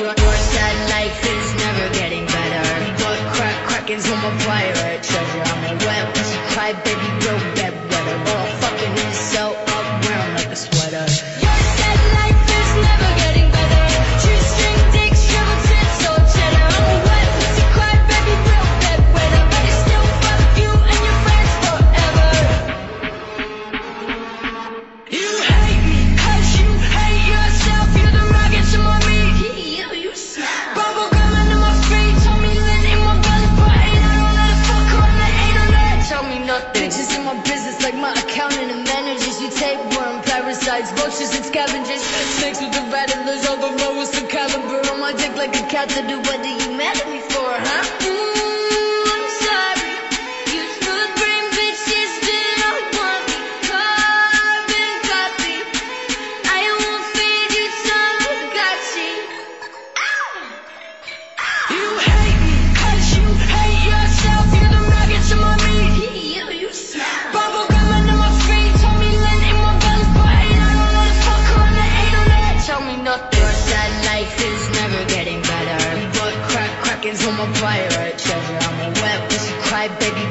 Your sad life is never getting better. But Crack, cracking's on my pirate treasure. I'm a Parasites, vultures and scavengers Snakes with the rattlers All the rowers the caliber. On my dick like a catheter What you life is never getting better. But crack, crackin' on my pirate treasure. I'm a wet pussy cry, baby.